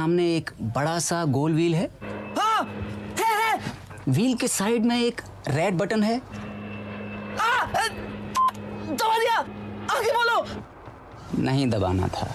सामने एक बड़ा सा गोल व्हील है। हाँ है है। व्हील के साइड में एक रेड बटन है। आ, दबा दिया। आगे बोलो। नहीं दबाना था।